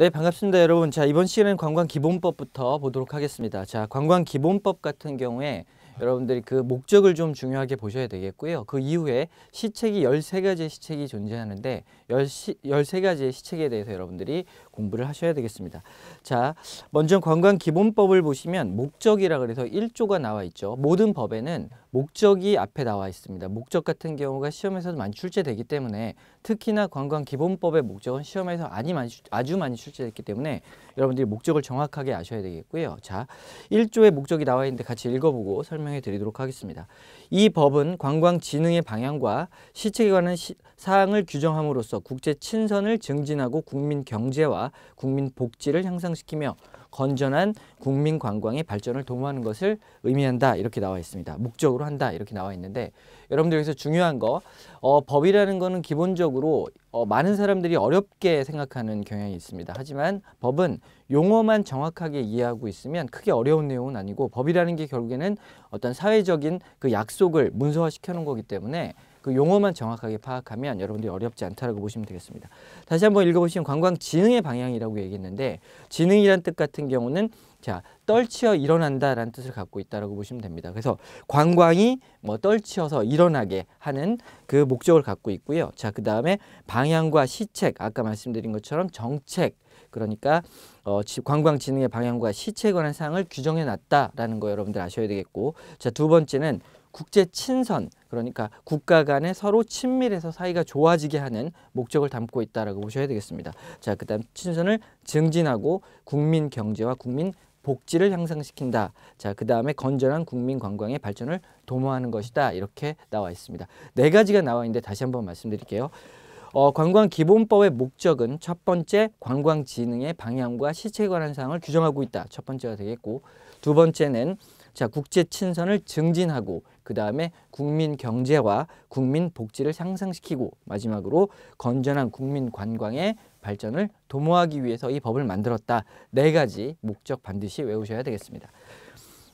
네, 반갑습니다, 여러분. 자, 이번 시간에는 관광 기본법부터 보도록 하겠습니다. 자, 관광 기본법 같은 경우에 여러분들이 그 목적을 좀 중요하게 보셔야 되겠고요. 그 이후에 시책이 열세 가지의 시책이 존재하는데 열세 가지의 시책에 대해서 여러분들이 공부를 하셔야 되겠습니다. 자, 먼저 관광기본법을 보시면 목적이라 그래서 1조가 나와 있죠. 모든 법에는 목적이 앞에 나와 있습니다. 목적 같은 경우가 시험에서도 많이 출제되기 때문에 특히나 관광기본법의 목적은 시험에서 아주 많이, 아주 많이 출제됐기 때문에 여러분들이 목적을 정확하게 아셔야 되겠고요. 자, 1조의 목적이 나와 있는데 같이 읽어보고 설명 해 드리도록 하겠습니다. 이 법은 관광진흥의 방향과 시책에 관한 시, 사항을 규정함으로써 국제 친선을 증진하고 국민 경제와 국민 복지를 향상시키며 건전한 국민 관광의 발전을 도모하는 것을 의미한다 이렇게 나와 있습니다. 목적으로 한다 이렇게 나와 있는데 여러분들 여기서 중요한 거 어, 법이라는 거는 기본적으로 어, 많은 사람들이 어렵게 생각하는 경향이 있습니다. 하지만 법은 용어만 정확하게 이해하고 있으면 크게 어려운 내용은 아니고 법이라는 게 결국에는 어떤 사회적인 그 약속을 문서화시켜 놓은 거기 때문에 그 용어만 정확하게 파악하면 여러분들이 어렵지 않다라고 보시면 되겠습니다. 다시 한번 읽어보시면 관광진흥의 방향이라고 얘기했는데 진흥이란 뜻 같은 경우는 자 떨치어 일어난다라는 뜻을 갖고 있다라고 보시면 됩니다. 그래서 관광이 뭐 떨치어서 일어나게 하는 그 목적을 갖고 있고요. 자그 다음에 방향과 시책 아까 말씀드린 것처럼 정책 그러니까 어, 관광진흥의 방향과 시책에 관한 사항을 규정해 놨다라는 거 여러분들 아셔야 되겠고 자 두 번째는 국제 친선 그러니까 국가 간에 서로 친밀해서 사이가 좋아지게 하는 목적을 담고 있다라고 보셔야 되겠습니다. 자, 그다음 친선을 증진하고 국민 경제와 국민 복지를 향상시킨다. 자, 그 다음에 건전한 국민 관광의 발전을 도모하는 것이다. 이렇게 나와 있습니다. 네 가지가 나와 있는데 다시 한번 말씀드릴게요. 어, 관광기본법의 목적은 첫 번째 관광진흥의 방향과 시체에 관한 사항을 규정하고 있다. 첫 번째가 되겠고 두 번째는 자 국제 친선을 증진하고 그 다음에 국민 경제와 국민 복지를 향상시키고 마지막으로 건전한 국민 관광의 발전을 도모하기 위해서 이 법을 만들었다. 네 가지 목적 반드시 외우셔야 되겠습니다.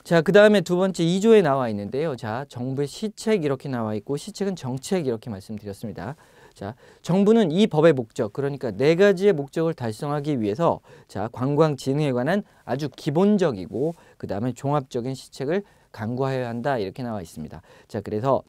자, 그 다음에 두 번째 2조에 나와 있는데요. 자, 정부의 시책 이렇게 나와 있고 시책은 정책 이렇게 말씀드렸습니다. 자, 정부는 이 법의 목적, 그러니까 네 가지의 목적을 달성하기 위해서 자, 관광 진흥에 관한 아주 기본적이고 그 다음에 종합적인 시책을 강구하여야 한다 이렇게 나와 있습니다. 자, 그래서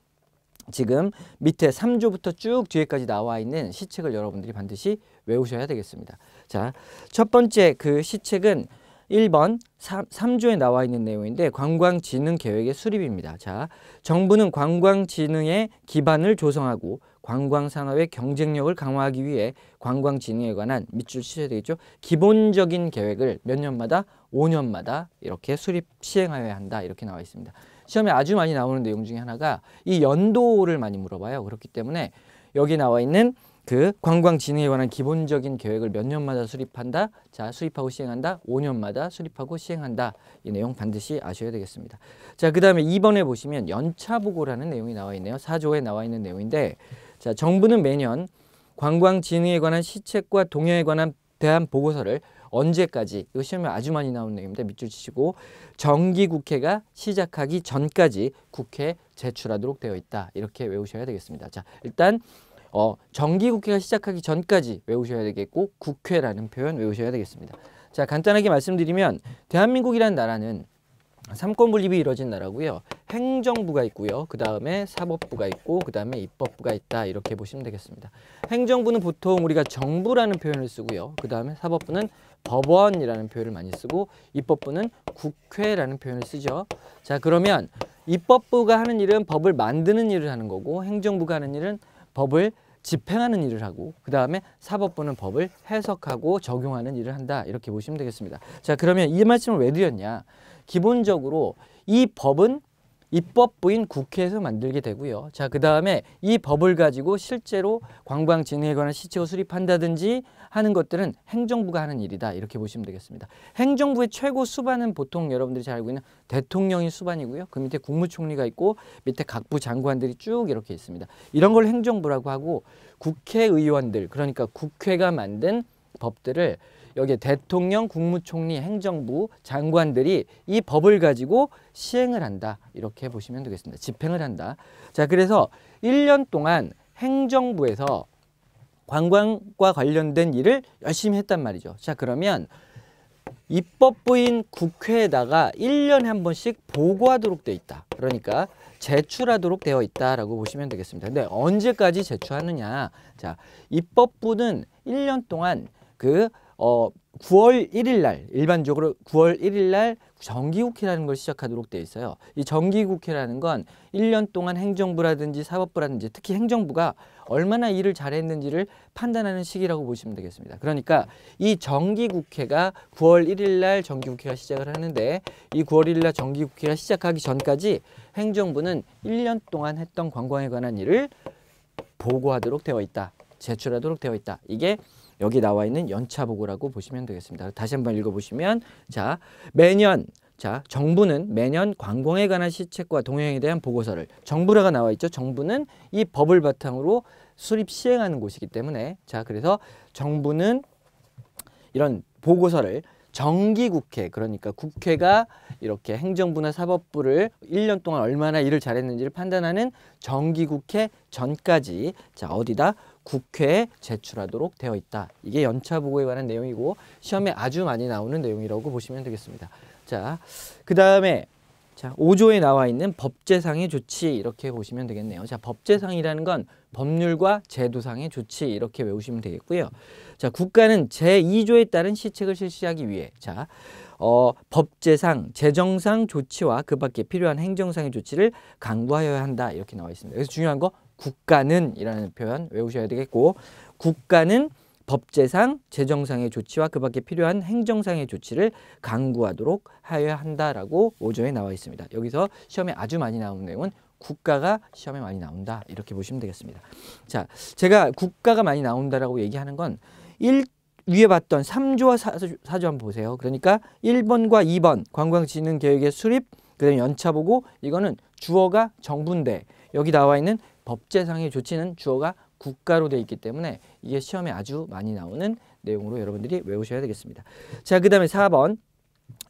지금 밑에 3조부터 쭉 뒤에까지 나와 있는 시책을 여러분들이 반드시 외우셔야 되겠습니다. 자, 첫 번째 그 시책은 1번 3, 조에 나와 있는 내용인데 관광진흥 계획의 수립입니다. 자, 정부는 관광진흥의 기반을 조성하고 관광산업의 경쟁력을 강화하기 위해 관광진흥에 관한 밑줄 치셔야 되겠죠. 기본적인 계획을 몇 년마다 5년마다 이렇게 수립 시행하여야 한다 이렇게 나와 있습니다. 시험에 아주 많이 나오는 내용 중에 하나가 이 연도를 많이 물어봐요. 그렇기 때문에 여기 나와 있는 그 관광 진흥에 관한 기본적인 계획을 몇 년마다 수립한다. 자, 수립하고 시행한다. 5년마다 수립하고 시행한다. 이 내용 반드시 아셔야 되겠습니다. 자, 그 다음에 2번에 보시면 연차 보고라는 내용이 나와 있네요. 4조에 나와 있는 내용인데 자, 정부는 매년 관광 진흥에 관한 시책과 동향에 관한 대한 보고서를 언제까지 이거 시험에 아주 많이 나오는 내용입니다. 밑줄 치시고 정기 국회가 시작하기 전까지 국회에 제출하도록 되어 있다. 이렇게 외우셔야 되겠습니다. 자, 일단 어, 정기 국회가 시작하기 전까지 외우셔야 되겠고 국회라는 표현 외우셔야 되겠습니다. 자 간단하게 말씀드리면 대한민국이라는 나라는 삼권 분립이 이루어진 나라고요. 행정부가 있고요. 그 다음에 사법부가 있고 그 다음에 입법부가 있다 이렇게 보시면 되겠습니다. 행정부는 보통 우리가 정부라는 표현을 쓰고요. 그 다음에 사법부는 법원이라는 표현을 많이 쓰고 입법부는 국회라는 표현을 쓰죠. 자 그러면 입법부가 하는 일은 법을 만드는 일을 하는 거고 행정부가 하는 일은 법을 집행하는 일을 하고 그 다음에 사법부는 법을 해석하고 적용하는 일을 한다 이렇게 보시면 되겠습니다. 자 그러면 이 말씀을 왜 드렸냐 기본적으로 이 법은 입법부인 국회에서 만들게 되고요. 자, 그 다음에 이 법을 가지고 실제로 관광진흥에 관한 시책을 수립한다든지 하는 것들은 행정부가 하는 일이다. 이렇게 보시면 되겠습니다. 행정부의 최고 수반은 보통 여러분들이 잘 알고 있는 대통령이 수반이고요. 그 밑에 국무총리가 있고 밑에 각부 장관들이 쭉 이렇게 있습니다. 이런 걸 행정부라고 하고 국회의원들, 그러니까 국회가 만든 법들을 여기에 대통령, 국무총리, 행정부, 장관들이 이 법을 가지고 시행을 한다. 이렇게 보시면 되겠습니다. 집행을 한다. 자, 그래서 1년 동안 행정부에서 관광과 관련된 일을 열심히 했단 말이죠. 자 그러면 입법부인 국회에다가 1년에 한 번씩 보고하도록 돼 있다. 그러니까 제출하도록 되어 있다라고 보시면 되겠습니다. 근데 언제까지 제출하느냐? 자, 입법부는 1년 동안 그 어, 9월 1일 날 일반적으로 9월 1일 날 정기국회라는 걸 시작하도록 되어 있어요. 이 정기국회라는 건 1년 동안 행정부라든지 사법부라든지 특히 행정부가 얼마나 일을 잘했는지를 판단하는 시기라고 보시면 되겠습니다. 그러니까 이 정기국회가 9월 1일 날 정기국회가 시작을 하는데 이 9월 1일 날 정기국회가 시작하기 전까지 행정부는 1년 동안 했던 관광에 관한 일을 보고하도록 되어 있다. 제출하도록 되어 있다. 이게 여기 나와 있는 연차 보고라고 보시면 되겠습니다. 다시 한번 읽어보시면 자 매년 자 정부는 매년 관광에 관한 시책과 동향에 대한 보고서를 정부라가 나와 있죠. 정부는 이 법을 바탕으로 수립 시행하는 곳이기 때문에 자 그래서 정부는 이런 보고서를 정기국회 그러니까 국회가 이렇게 행정부나 사법부를 1년 동안 얼마나 일을 잘했는지를 판단하는 정기국회 전까지 자 어디다 국회에 제출하도록 되어 있다. 이게 연차 보고에 관한 내용이고 시험에 아주 많이 나오는 내용이라고 보시면 되겠습니다. 자, 그 다음에 자, 5조에 나와 있는 법제상의 조치 이렇게 보시면 되겠네요. 자, 법제상이라는 건 법률과 제도상의 조치 이렇게 외우시면 되겠고요. 자, 국가는 제2조에 따른 시책을 실시하기 위해 자, 어, 법제상, 재정상 조치와 그 밖에 필요한 행정상의 조치를 강구하여야 한다 이렇게 나와 있습니다. 그래서 중요한 거 국가는 이라는 표현 외우셔야 되겠고 국가는 법제상, 재정상의 조치와 그 밖에 필요한 행정상의 조치를 강구하도록 하여야 한다라고 5조에 나와 있습니다. 여기서 시험에 아주 많이 나오는 내용은 국가가 시험에 많이 나온다 이렇게 보시면 되겠습니다. 자, 제가 국가가 많이 나온다라고 얘기하는 건 1, 위에 봤던 3조와 4조, 4조 한번 보세요. 그러니까 1번과 2번 관광진흥계획의 수립, 그다음에 연차 보고 이거는 주어가 정부인데 여기 나와 있는 법제상의 조치는 주어가 국가로 되어 있기 때문에 이게 시험에 아주 많이 나오는 내용으로 여러분들이 외우셔야 되겠습니다. 자, 그 다음에 4번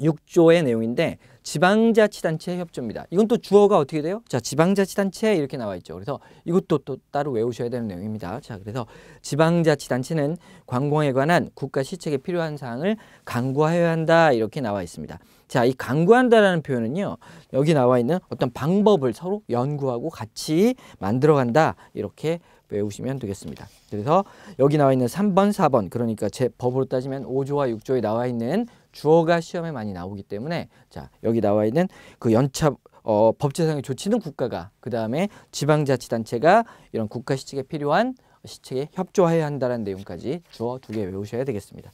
6조의 내용인데 지방자치단체 협조입니다. 이건 또 주어가 어떻게 돼요? 자, 지방자치단체 이렇게 나와 있죠. 그래서 이것도 또 따로 외우셔야 되는 내용입니다. 자, 그래서 지방자치단체는 관광에 관한 국가 시책에 필요한 사항을 강구하여야 한다 이렇게 나와 있습니다. 자, 이 강구한다라는 표현은요. 여기 나와 있는 어떤 방법을 서로 연구하고 같이 만들어 간다 이렇게 외우시면 되겠습니다. 그래서 여기 나와 있는 3번, 4번 그러니까 제 법으로 따지면 5조와 6조에 나와 있는 주어가 시험에 많이 나오기 때문에 자 여기 나와 있는 그 연차 어, 법제상의 조치는 국가가 그 다음에 지방자치단체가 이런 국가 시책에 필요한 시책에 협조해야 한다는 내용까지 주어 두 개 외우셔야 되겠습니다.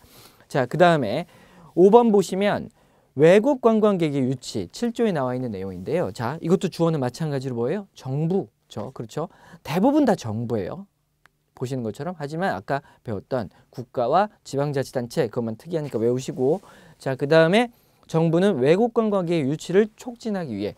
자, 그 다음에 5번 보시면 외국 관광객의 유치 7조에 나와 있는 내용인데요. 자, 이것도 주어는 마찬가지로 뭐예요? 정부죠. 그렇죠? 대부분 다 정부예요. 보시는 것처럼 하지만 아까 배웠던 국가와 지방자치단체 그것만 특이하니까 외우시고 자 그 다음에 정부는 외국 관광객의 유치를 촉진하기 위해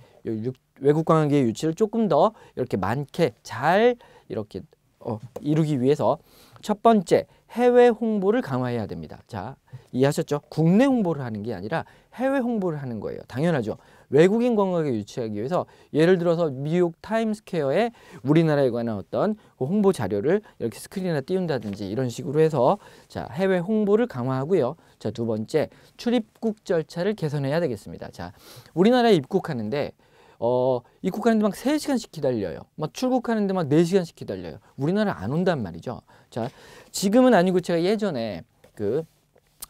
외국 관광객의 유치를 조금 더 이렇게 많게 잘 이렇게 어, 이루기 위해서 첫 번째 해외 홍보를 강화해야 됩니다. 자 이해하셨죠? 국내 홍보를 하는 게 아니라 해외 홍보를 하는 거예요. 당연하죠. 외국인 관광객 유치하기 위해서 예를 들어서 미국 타임스퀘어에 우리나라에 관한 어떤 그 홍보 자료를 이렇게 스크린에 띄운다든지 이런 식으로 해서 자 해외 홍보를 강화하고요. 자 두 번째 출입국 절차를 개선해야 되겠습니다. 자 우리나라에 입국하는데 어, 입국하는데 막 세시간씩 기다려요. 막 출국하는데 막 네시간씩 기다려요. 우리나라 안 온단 말이죠. 자, 지금은 아니고 제가 예전에 그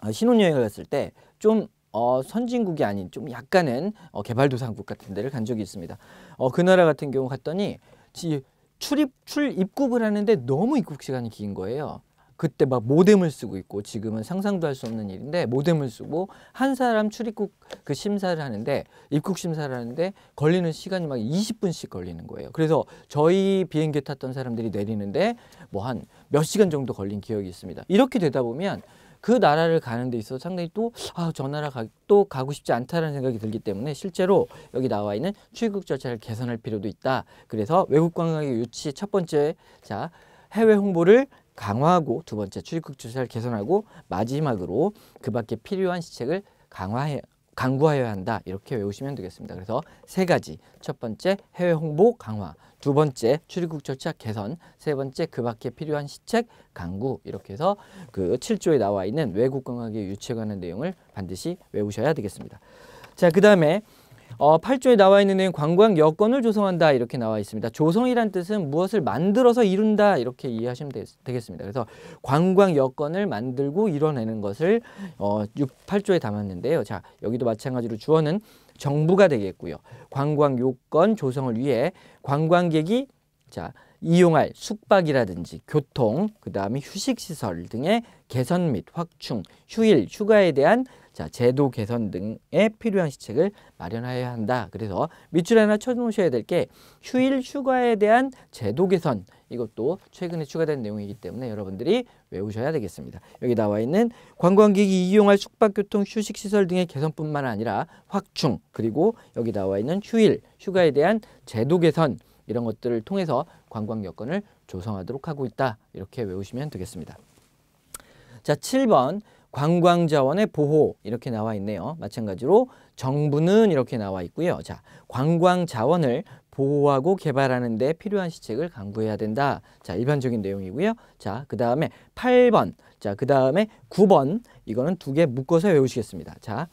어, 신혼여행을 갔을 때좀 어, 선진국이 아닌 좀 약간은 어, 개발도상국 같은 데를 간 적이 있습니다. 어, 그 나라 같은 경우 갔더니 지, 출입 출입국을 하는데 너무 입국 시간이 긴 거예요. 그때 막 모뎀을 쓰고 있고 지금은 상상도 할 수 없는 일인데 모뎀을 쓰고 한 사람 출입국 그 심사를 하는데 입국 심사를 하는데 걸리는 시간이 막 20분씩 걸리는 거예요. 그래서 저희 비행기 탔던 사람들이 내리는데 뭐 한 몇 시간 정도 걸린 기억이 있습니다. 이렇게 되다 보면 그 나라를 가는 데 있어서 상당히 또, 아, 저 나라 가, 또 가고 싶지 않다는 생각이 들기 때문에 실제로 여기 나와 있는 출국 절차를 개선할 필요도 있다. 그래서 외국 관광의 유치 첫 번째, 자, 해외 홍보를 강화하고 두 번째 출입국 절차를 개선하고 마지막으로 그 밖에 필요한 시책을 강화해 강구하여야 한다. 이렇게 외우시면 되겠습니다. 그래서 세 가지. 첫 번째 해외 홍보 강화, 두 번째 출입국 절차 개선, 세 번째 그 밖에 필요한 시책 강구 이렇게 해서 그 7조에 나와 있는 외국 관광객 유치에 관한 내용을 반드시 외우셔야 되겠습니다. 자, 그 다음에 어, 8조에 나와 있는 내용 관광 여건을 조성한다 이렇게 나와 있습니다. 조성이란 뜻은 무엇을 만들어서 이룬다 이렇게 이해하시면 되, 겠습니다 그래서 관광 여건을 만들고 이뤄내는 것을 어, 6, 8조에 담았는데요. 자 여기도 마찬가지로 주어는 정부가 되겠고요. 관광 요건 조성을 위해 관광객이 자 이용할 숙박이라든지 교통, 그 다음에 휴식시설 등의 개선 및 확충, 휴일, 휴가에 대한 자, 제도 개선 등에 필요한 시책을 마련하여야 한다. 그래서 밑줄 하나 쳐놓으셔야 될 게 휴일 휴가에 대한 제도 개선 이것도 최근에 추가된 내용이기 때문에 여러분들이 외우셔야 되겠습니다. 여기 나와 있는 관광객이 이용할 숙박교통 휴식시설 등의 개선뿐만 아니라 확충 그리고 여기 나와 있는 휴일 휴가에 대한 제도 개선 이런 것들을 통해서 관광 여건을 조성하도록 하고 있다. 이렇게 외우시면 되겠습니다. 자, 7번 관광자원의 보호 이렇게 나와 있네요. 마찬가지로 정부는 이렇게 나와 있고요. 자, 관광자원을 보호하고 개발하는 데 필요한 시책을 강구해야 된다. 자, 일반적인 내용이고요. 자, 그 다음에 8번. 자, 그 다음에 9번. 이거는 두 개 묶어서 외우시겠습니다. 자,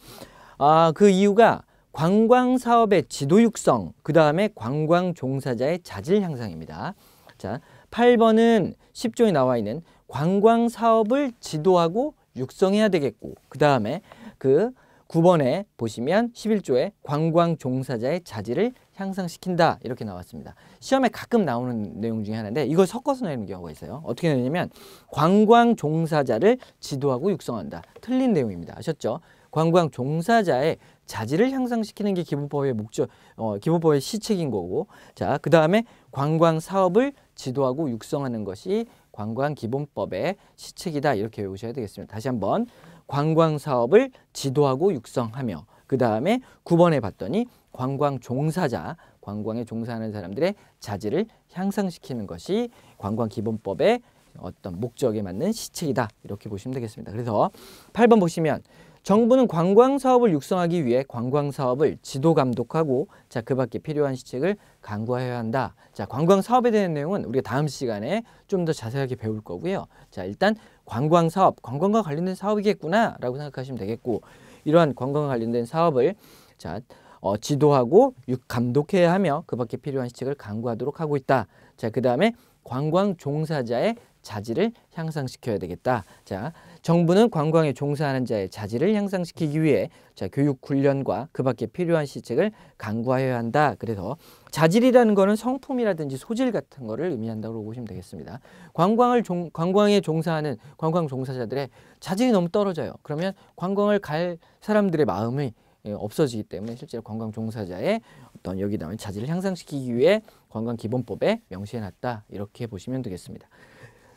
아, 그 이유가 관광 사업의 지도 육성, 그 다음에 관광 종사자의 자질 향상입니다. 자, 8번은 10조에 나와 있는 관광 사업을 지도하고 육성해야 되겠고 그 다음에 그 9번에 보시면 11조에 관광 종사자의 자질을 향상시킨다 이렇게 나왔습니다. 시험에 가끔 나오는 내용 중에 하나인데 이걸 섞어서 내는 경우가 있어요. 어떻게 되냐면 관광 종사자를 지도하고 육성한다. 틀린 내용입니다. 아셨죠? 관광 종사자의 자질을 향상시키는 게 기본법의 목적, 어, 기본법의 시책인 거고 자, 그 다음에 관광 사업을 지도하고 육성하는 것이 관광 기본법의 시책이다 이렇게 외우셔야 되겠습니다. 다시 한번 관광 사업을 지도하고 육성하며 그 다음에 9번에 봤더니 관광 종사자, 관광에 종사하는 사람들의 자질을 향상시키는 것이 관광 기본법의 어떤 목적에 맞는 시책이다 이렇게 보시면 되겠습니다. 그래서 8번 보시면 정부는 관광 사업을 육성하기 위해 관광 사업을 지도 감독하고 자, 그 밖에 필요한 시책을 강구하여야 한다. 자, 관광 사업에 대한 내용은 우리가 다음 시간에 좀 더 자세하게 배울 거고요. 자, 일단 관광 사업, 관광과 관련된 사업이겠구나라고 생각하시면 되겠고 이러한 관광과 관련된 사업을 자, 어, 지도하고 감독해야 하며 그 밖에 필요한 시책을 강구하도록 하고 있다. 자, 그다음에 관광 종사자의 자질을 향상시켜야 되겠다. 자, 정부는 관광에 종사하는 자의 자질을 향상시키기 위해 자, 교육 훈련과 그 밖에 필요한 시책을 강구하여야 한다. 그래서 자질이라는 거는 성품이라든지 소질 같은 거를 의미한다고 보시면 되겠습니다. 관광을 종, 관광에 종사하는 관광 종사자들의 자질이 너무 떨어져요. 그러면 관광을 갈 사람들의 마음이 예, 없어지기 때문에 실제로 관광 종사자의 어떤 여기 나온 자질을 향상시키기 위해 관광 기본법에 명시해놨다 이렇게 보시면 되겠습니다.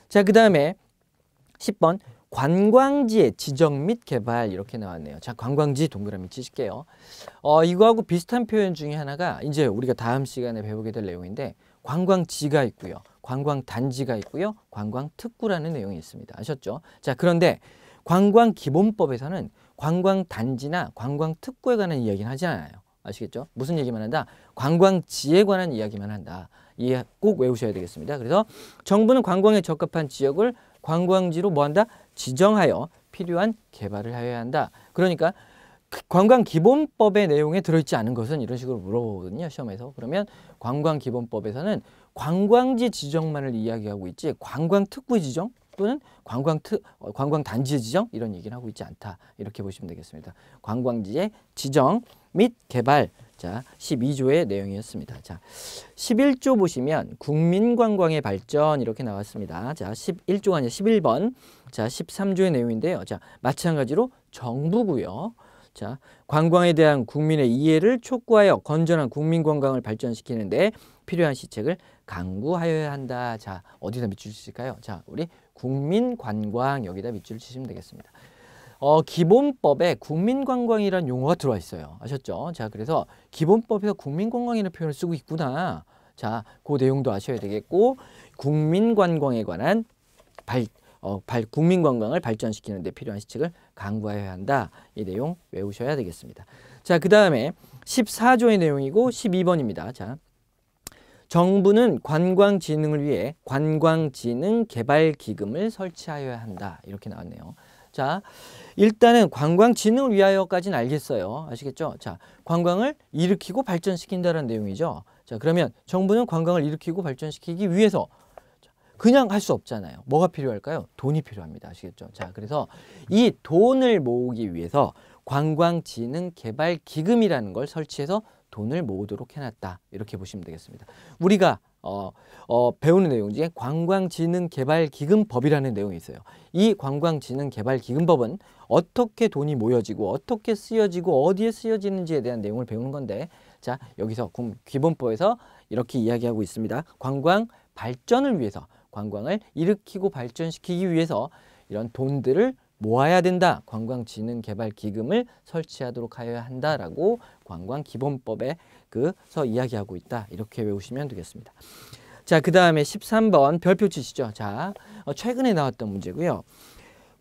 자, 그 다음에 10번 관광지의 지정 및 개발 이렇게 나왔네요. 자, 관광지 동그라미 치실게요. 어, 이거하고 비슷한 표현 중에 하나가 이제 우리가 다음 시간에 배우게 될 내용인데 관광지가 있고요. 관광단지가 있고요. 관광특구라는 내용이 있습니다. 아셨죠? 자, 그런데 관광기본법에서는 관광단지나 관광특구에 관한 이야기는 하지 않아요. 아시겠죠? 무슨 얘기만 한다? 관광지에 관한 이야기만 한다. 이해 꼭 외우셔야 되겠습니다. 그래서 정부는 관광에 적합한 지역을 관광지로 뭐한다? 지정하여 필요한 개발을 하여야 한다. 그러니까 그 관광기본법의 내용에 들어있지 않은 것은 이런 식으로 물어보거든요. 시험에서. 그러면 관광기본법에서는 관광지 지정만을 이야기하고 있지 관광특구 지정 또는 관광특, 어, 관광단지 지정 이런 얘기를 하고 있지 않다. 이렇게 보시면 되겠습니다. 관광지의 지정 및 개발 자, 12조의 내용이었습니다. 자, 11조 보시면 국민관광의 발전 이렇게 나왔습니다. 자, 11조가 아니라 11번. 자, 13조의 내용인데요. 자, 마찬가지로 정부고요. 자, 관광에 대한 국민의 이해를 촉구하여 건전한 국민 관광을 발전시키는데 필요한 시책을 강구하여야 한다. 자, 어디다 밑줄 치실까요? 자, 우리 국민 관광 여기다 밑줄 치시면 되겠습니다. 어, 기본법에 국민관광이라는 용어가 들어와 있어요. 아셨죠? 자, 그래서 기본법에서 국민관광이라는 표현을 쓰고 있구나. 자, 그 내용도 아셔야 되겠고 국민관광에 관한 발, 어, 발, 국민 관광을 발전시키는 데 필요한 시책을 강구하여야 한다. 이 내용 외우셔야 되겠습니다. 자, 그 다음에 14조의 내용이고 12번입니다. 자. 정부는 관광 진흥을 위해 관광 진흥 개발 기금을 설치하여야 한다. 이렇게 나왔네요. 자, 일단은 관광 진흥을 위하여까지는 알겠어요. 아시겠죠? 자, 관광을 일으키고 발전시킨다는 내용이죠. 자, 그러면 정부는 관광을 일으키고 발전시키기 위해서 그냥 할 수 없잖아요. 뭐가 필요할까요? 돈이 필요합니다. 아시겠죠? 자, 그래서 이 돈을 모으기 위해서 관광진흥개발기금이라는 걸 설치해서 돈을 모으도록 해놨다. 이렇게 보시면 되겠습니다. 우리가 어, 어, 배우는 내용 중에 관광진흥개발기금법이라는 내용이 있어요. 이 관광진흥개발기금법은 어떻게 돈이 모여지고 어떻게 쓰여지고 어디에 쓰여지는지에 대한 내용을 배우는 건데 자 여기서 기본법에서 이렇게 이야기하고 있습니다. 관광 발전을 위해서 관광을 일으키고 발전시키기 위해서 이런 돈들을 모아야 된다. 관광진흥개발기금을 설치하도록 하여야 한다라고 관광기본법에 그서 이야기하고 있다. 이렇게 외우시면 되겠습니다. 자, 그 다음에 13번 별표 치시죠. 자, 어, 최근에 나왔던 문제고요.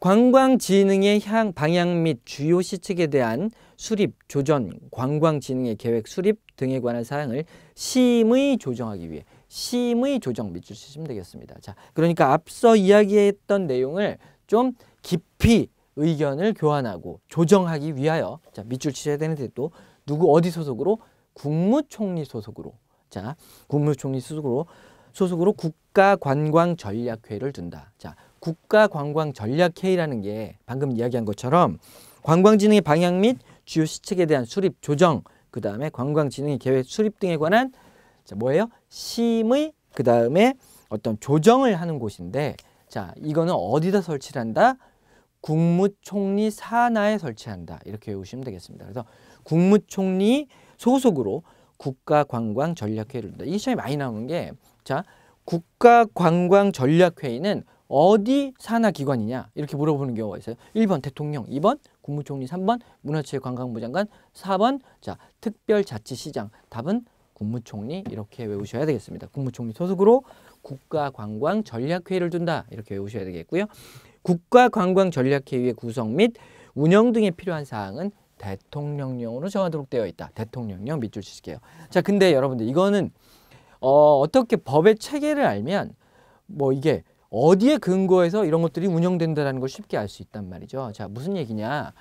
관광진흥의 향, 방향 및 주요 시책에 대한 수립, 조전, 관광진흥의 계획 수립 등에 관한 사항을 심의 조정하기 위해 심의 조정 밑줄 치시면 되겠습니다. 자, 그러니까 앞서 이야기했던 내용을 좀 깊이 의견을 교환하고 조정하기 위하여 자 밑줄 치셔야 되는데 또 누구 어디 소속으로? 국무총리 소속으로. 자 국무총리 소속으로 소속으로 국가관광전략회의를 둔다. 자 국가관광전략회의라는 게 방금 이야기한 것처럼 관광진흥의 방향 및 주요 시책에 대한 수립 조정 그 다음에 관광진흥의 계획 수립 등에 관한 자 뭐예요? 심의 그 다음에 어떤 조정을 하는 곳인데 자 이거는 어디다 설치를 한다 국무총리 산하에 설치한다. 이렇게 외우시면 되겠습니다. 그래서 국무총리 소속으로 국가관광전략회의를 둔다. 이 시험에 많이 나오는 게 자, 국가관광전략회의는 어디 산하 기관이냐 이렇게 물어보는 경우가 있어요. 1번 대통령, 2번 국무총리, 3번 문화체육관광부 장관, 4번 자 특별자치시장. 답은 국무총리 이렇게 외우셔야 되겠습니다. 국무총리 소속으로 국가관광전략회의를 둔다 이렇게 외우셔야 되겠고요. 국가관광전략회의의 구성 및 운영 등에 필요한 사항은 대통령령으로 정하도록 되어 있다. 대통령령 밑줄 치실게요. 자, 근데 여러분들 이거는 어, 어떻게 법의 체계를 알면 뭐 이게 어디에 근거해서 이런 것들이 운영된다는 걸 쉽게 알 수 있단 말이죠. 자, 무슨 얘기냐?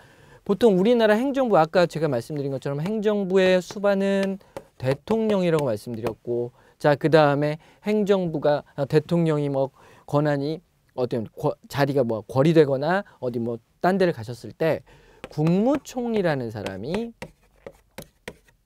보통 우리나라 행정부 아까 제가 말씀드린 것처럼 행정부의 수반은 대통령이라고 말씀드렸고 자, 그다음에 행정부가 아, 대통령이 뭐 권한이 어떤 거, 자리가 뭐 거리되거나 어디 뭐 딴 데를 가셨을 때 국무총리라는 사람이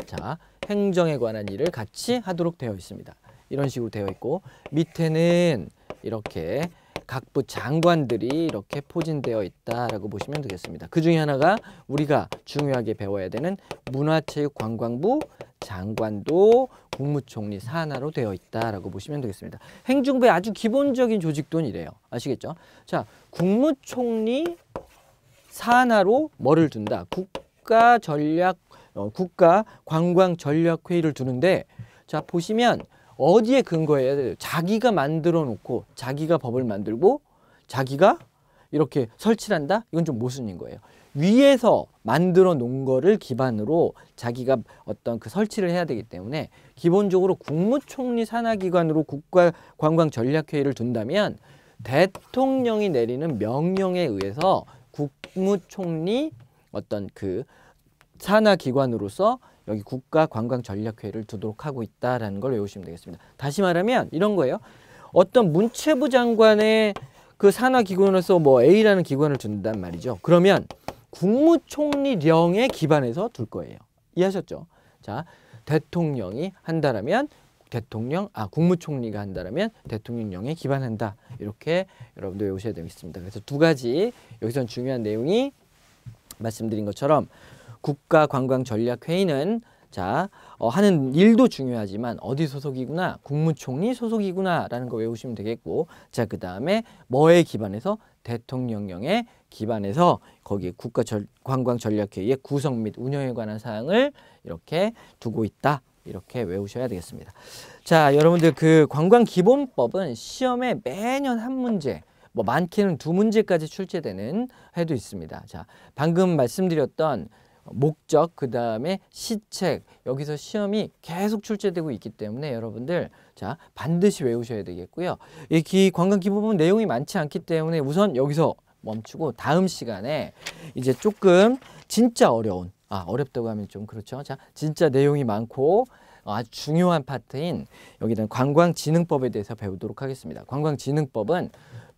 자 행정에 관한 일을 같이 하도록 되어 있습니다. 이런 식으로 되어 있고 밑에는 이렇게 각부 장관들이 이렇게 포진되어 있다라고 보시면 되겠습니다. 그 중에 하나가 우리가 중요하게 배워야 되는 문화체육관광부 장관도 국무총리 산하로 되어 있다라고 보시면 되겠습니다. 행정부의 아주 기본적인 조직도 이래요. 아시겠죠? 자, 국무총리 산하로 뭐를 둔다? 국가 전략 어, 국가 관광 전략 회의를 두는데 자, 보시면 어디에 근거해야 돼요? 자기가 만들어 놓고 자기가 법을 만들고 자기가 이렇게 설치를 한다? 이건 좀 모순인 거예요. 위에서 만들어 놓은 거를 기반으로 자기가 어떤 그 설치를 해야 되기 때문에 기본적으로 국무총리 산하기관으로 국가관광전략회의를 둔다면 대통령이 내리는 명령에 의해서 국무총리 어떤 그 산하기관으로서 여기 국가관광전략회의를 두도록 하고 있다라는 걸 외우시면 되겠습니다. 다시 말하면 이런 거예요. 어떤 문체부 장관의 그 산하 기관으로서 뭐 A라는 기관을 둔단 말이죠. 그러면 국무총리령에 기반해서 둘 거예요. 이해하셨죠? 자, 대통령이 한다라면 대통령, 아 국무총리가 한다라면 대통령령에 기반한다. 이렇게 여러분들 외우셔야 되겠습니다. 그래서 두 가지 여기서 중요한 내용이 말씀드린 것처럼 국가관광전략회의는 자 어, 하는 일도 중요하지만 어디 소속이구나 국무총리 소속이구나라는 거 외우시면 되겠고 자 그 다음에 뭐에 기반해서 대통령령에 기반해서 거기에 국가관광전략회의의 구성 및 운영에 관한 사항을 이렇게 두고 있다 이렇게 외우셔야 되겠습니다. 자 여러분들 그 관광기본법은 시험에 매년 한 문제 뭐 많게는 두 문제까지 출제되는 해도 있습니다. 자, 방금 말씀드렸던 목적 그 다음에 시책 여기서 시험이 계속 출제되고 있기 때문에 여러분들 자 반드시 외우셔야 되겠고요. 이 관광 기본법 내용이 많지 않기 때문에 우선 여기서 멈추고 다음 시간에 이제 조금 진짜 어려운 아 어렵다고 하면 좀 그렇죠. 자 진짜 내용이 많고 아주 중요한 파트인 여기는 관광진흥법에 대해서 배우도록 하겠습니다. 관광진흥법은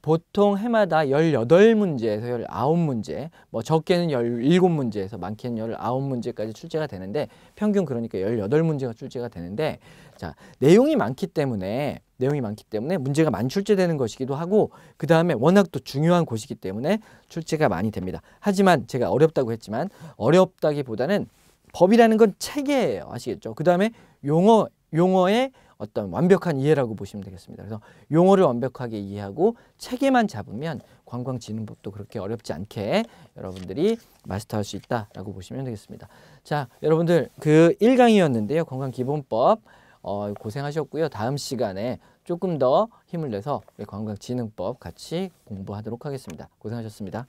보통 해마다 18문제에서 19문제, 뭐 적게는 17문제에서 많게는 19문제까지 출제가 되는데 평균 그러니까 18문제가 출제가 되는데 자, 내용이 많기 때문에 내용이 많기 때문에 문제가 많이 출제되는 것이기도 하고 그 다음에 워낙 또 중요한 곳이기 때문에 출제가 많이 됩니다. 하지만 제가 어렵다고 했지만 어렵다기보다는 법이라는 건 체계예요. 아시겠죠? 그 다음에 용어, 용어의 어떤 완벽한 이해라고 보시면 되겠습니다. 그래서 용어를 완벽하게 이해하고 체계만 잡으면 관광진흥법도 그렇게 어렵지 않게 여러분들이 마스터할 수 있다라고 보시면 되겠습니다. 자, 여러분들 그 1강이었는데요. 관광기본법 어, 고생하셨고요. 다음 시간에 조금 더 힘을 내서 관광진흥법 같이 공부하도록 하겠습니다. 고생하셨습니다.